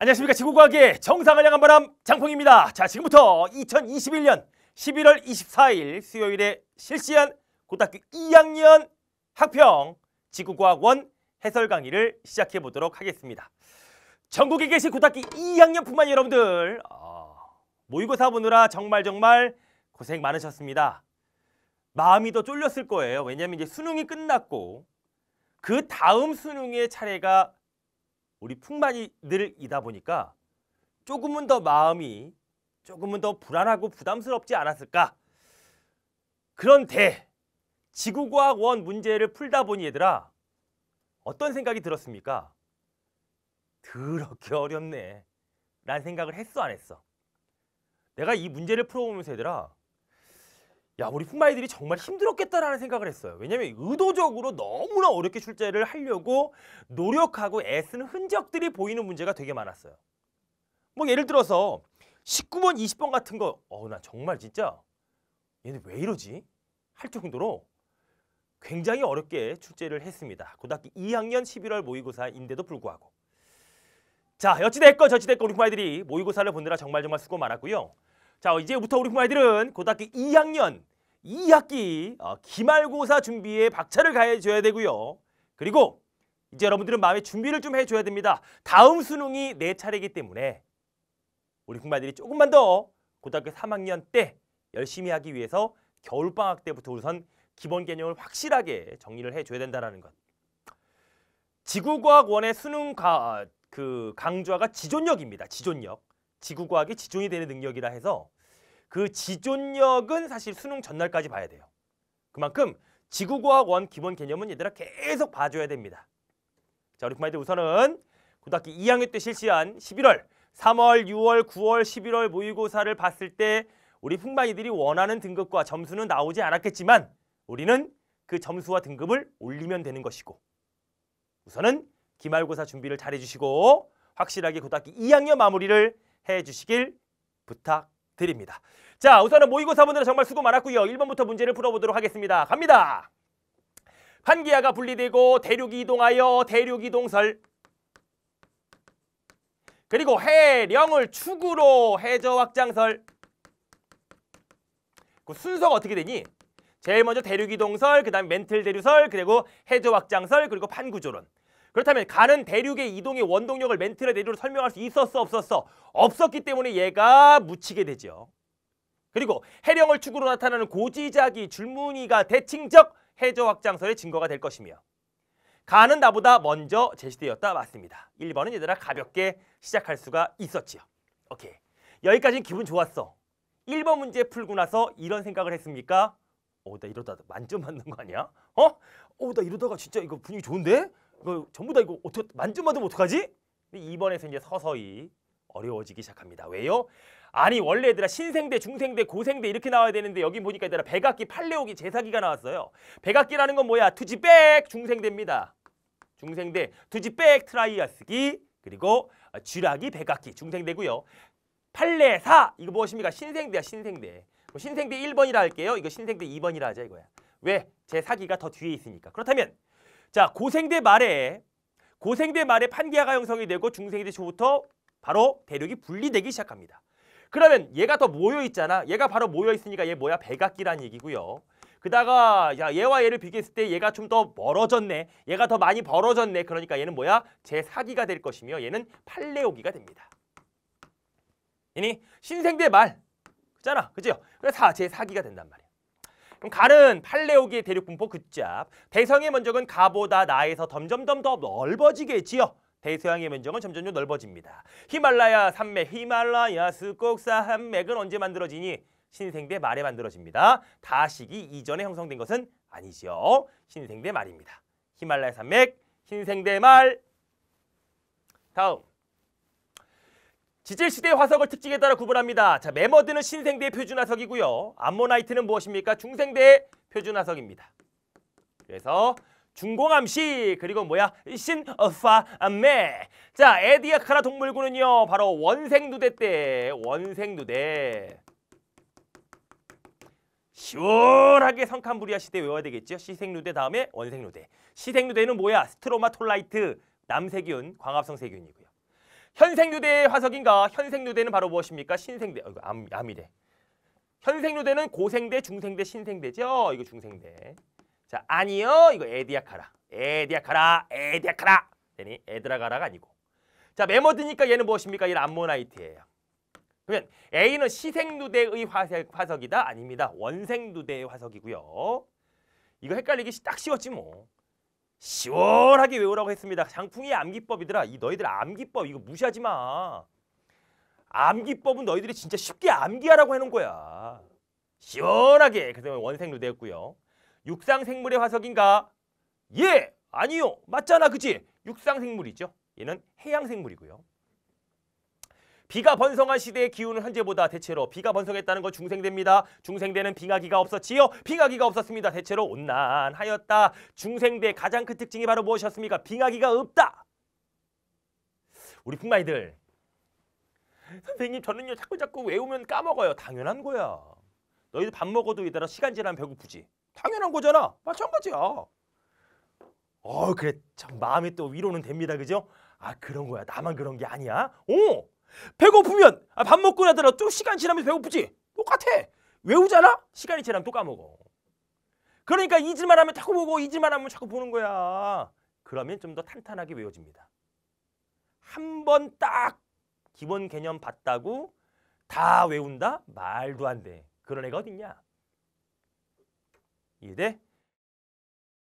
안녕하십니까 지구과학의 정상을 향한 바람 장풍입니다. 자 지금부터 2021년 11월 24일 수요일에 실시한 고등학교 2학년 학평 지구과학원 해설 강의를 시작해 보도록 하겠습니다. 전국에 계신 고등학교 2학년뿐만 여러분들 아, 모의고사 보느라 정말 정말 고생 많으셨습니다. 마음이 더 쫄렸을 거예요. 왜냐하면 이제 수능이 끝났고 그 다음 수능의 차례가 우리 풍만이들이다 보니까 조금은 더 마음이 조금은 더 불안하고 부담스럽지 않았을까? 그런데 지구과학 원 문제를 풀다 보니 얘들아 어떤 생각이 들었습니까? 더럽게 어렵네 라는 생각을 했어 안 했어? 내가 이 문제를 풀어보면서 얘들아 야 우리 풍마이들이 정말 힘들었겠다라는 생각을 했어요. 왜냐하면 의도적으로 너무나 어렵게 출제를 하려고 노력하고 애쓰는 흔적들이 보이는 문제가 되게 많았어요. 뭐 예를 들어서 19번, 20번 같은 거, 어, 나 정말 진짜 얘네 왜 이러지? 할 정도로 굉장히 어렵게 출제를 했습니다. 고등학교 2학년 11월 모의고사인데도 불구하고. 자, 여치됐건 저치됐건 우리 부모들이 모의고사를 보느라 정말 정말 수고 많았고요. 자, 이제부터 우리 부모들은 고등학교 2학년 2학기 어, 기말고사 준비에 박차를 가해줘야 되고요. 그리고 이제 여러분들은 마음의 준비를 좀 해줘야 됩니다. 다음 수능이 내 차례이기 때문에 우리 부모들이 조금만 더 고등학교 3학년 때 열심히 하기 위해서 겨울방학 때부터 우선 기본 개념을 확실하게 정리를 해줘야 된다는 것. 지구과학원의 수능 가, 그 강좌가 지존력입니다. 지존력. 지구과학이 지존이 되는 능력이라 해서 그 지존력은 사실 수능 전날까지 봐야 돼요. 그만큼 지구과학 원 기본 개념은 얘들아 계속 봐줘야 됩니다. 자, 우리 부모님들 우선은 고등학교 2학년 때 실시한 11월, 3월, 6월, 9월, 11월 모의고사를 봤을 때 우리 풍마이들이 원하는 등급과 점수는 나오지 않았겠지만 우리는 그 점수와 등급을 올리면 되는 것이고 우선은 기말고사 준비를 잘 해주시고 확실하게 고등학교 2학년 마무리를 해주시길 부탁드립니다. 자, 우선은 모의고사 분들은 정말 수고 많았고요. 1번부터 문제를 풀어보도록 하겠습니다. 갑니다. 판기야가 분리되고 대륙이 이동하여 대륙 이동설 그리고 해령을 축으로 해저 확장설 그 순서가 어떻게 되니? 제일 먼저 대륙 이동설, 그 다음에 멘틀 대류설, 그리고 해저 확장설, 그리고 판구조론 그렇다면 가는 대륙의 이동의 원동력을 멘틀의 대륙으로 설명할 수 있었어 없었어? 없었기 때문에 얘가 묻히게 되죠. 그리고 해령을 축으로 나타나는 고지자기 줄무늬가 대칭적 해저 확장설의 증거가 될 것이며 가는 나보다 먼저 제시되었다 맞습니다. 1번은 얘들아 가볍게 시작할 수가 있었지요. 오케이. 여기까지는 기분 좋았어. 1번 문제 풀고 나서 이런 생각을 했습니까? 어, 나 이러다 만점 받는 거 아니야? 어? 어, 나 이러다가 진짜 이거 분위기 좋은데? 이거 전부 다 이거 어떻게 받으면 어떡하지? 2번에서 이제 서서히 어려워지기 시작합니다. 왜요? 아니 원래 얘들아 신생대, 중생대, 고생대 이렇게 나와야 되는데 여기 보니까 얘들아 백악기, 팔레오기, 제4기가 나왔어요. 백악기라는 건 뭐야? 트쥐백 중생대입니다. 중생대, 트쥐백 트라이아스기 그리고 쥐라기, 백악기 중생대고요. 팔레사 이거 무엇입니까? 신생대야 신생대. 신생대 1번이라 할게요. 이거 신생대 2번이라 하자 이거야. 왜? 제 사기가 더 뒤에 있으니까. 그렇다면 자 고생대 말에 고생대 말에 판기하가 형성이 되고 중생대 초부터 바로 대륙이 분리되기 시작합니다. 그러면 얘가 더 모여 있잖아. 얘가 바로 모여 있으니까 얘 뭐야? 백악기란 얘기고요. 그다가 야 얘와 얘를 비교했을 때 얘가 좀 더 멀어졌네. 얘가 더 많이 벌어졌네. 그러니까 얘는 뭐야? 제 사기가 될 것이며 얘는 팔레오기가 됩니다. 이니 신생대 말 그잖아. 그죠? 그래서 제 사기가 된단 말이야. 그럼 가는 팔레오기의 대륙 분포 그짭. 대서양의 면적은 가보다 나에서 점점점 더 넓어지겠지요. 대서양의 면적은 점점 점 넓어집니다. 히말라야 산맥, 히말라야 스곡사 산맥은 언제 만들어지니? 신생대 말에 만들어집니다. 다시기 이전에 형성된 것은 아니죠. 신생대 말입니다. 히말라야 산맥, 신생대 말. 다음. 지질시대 화석을 특징에 따라 구분합니다. 자, 매머드는 신생대 표준화석이고요. 암모나이트는 무엇입니까? 중생대 표준화석입니다. 그래서 중공암시 그리고 뭐야 신파암메 자 에디아카라 동물군은요 바로 원생누대 때 원생누대 시원하게 성칸부리아 시대 외워야 되겠죠 시생누대 다음에 원생누대 시생누대는 뭐야 스트로마톨라이트 남세균 광합성 세균이고요 현생누대의 화석인가? 현생누대는 바로 무엇입니까? 신생대. 어, 이거 암, 암이래. 현생누대는 고생대, 중생대, 신생대죠. 이거 중생대. 자, 아니요. 이거 에디아카라. 에디아카라. 에디아카라. 되니 에드라가라가 아니고. 자, 매머드니까 얘는 무엇입니까? 얘는 암모나이트예요. 그러면 A는 시생누대의 화석, 화석이다? 아닙니다. 원생누대의 화석이고요. 이거 헷갈리기 딱 쉬웠지 뭐. 시원하게 외우라고 했습니다. 장풍이 암기법이더라. 이 너희들 암기법 이거 무시하지 마. 암기법은 너희들이 진짜 쉽게 암기하라고 해놓은 거야. 시원하게. 그래서 원생 누대였고요. 육상생물의 화석인가? 예! 아니요. 맞잖아. 그치? 육상생물이죠. 얘는 해양생물이고요. 비가 번성한 시대의 기후는 현재보다 대체로 비가 번성했다는 건 중생대입니다. 중생대는 빙하기가 없었지요. 빙하기가 없었습니다. 대체로 온난하였다. 중생대 가장 큰 특징이 바로 무엇이었습니까? 빙하기가 없다. 우리 풍마이들 선생님 저는요 자꾸 자꾸 외우면 까먹어요. 당연한 거야. 너희들 밥 먹어도 이따라 시간 지나면 배고프지. 당연한 거잖아. 마찬가지야. 어 그래 참 마음이 또 위로는 됩니다. 그죠? 아 그런 거야. 나만 그런 게 아니야. 오 배고프면 아, 밥 먹고 나더라 또 시간 지나면 배고프지. 똑같아. 외우잖아. 시간이 지나면 또 까먹어. 그러니까 잊을만 하면 자꾸 보고 잊을만 하면 자꾸 보는 거야. 그러면 좀 더 탄탄하게 외워집니다. 한 번 딱 기본 개념 봤다고 다 외운다? 말도 안 돼. 그런 애가 어딨냐? 이해돼?